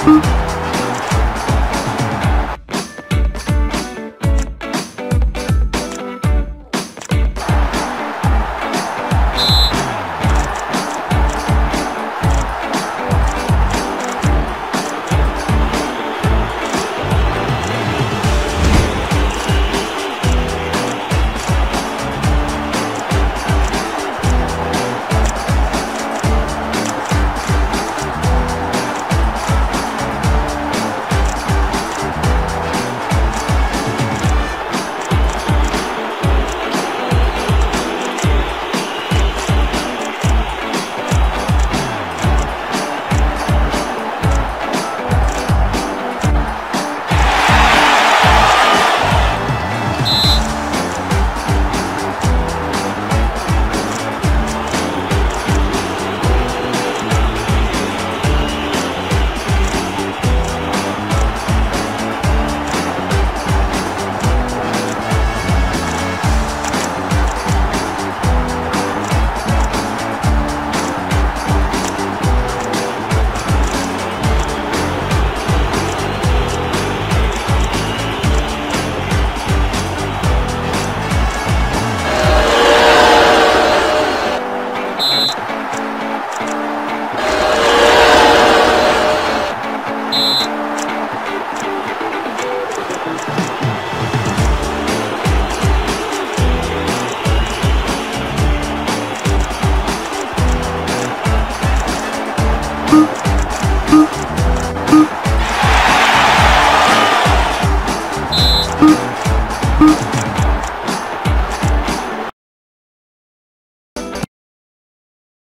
hmm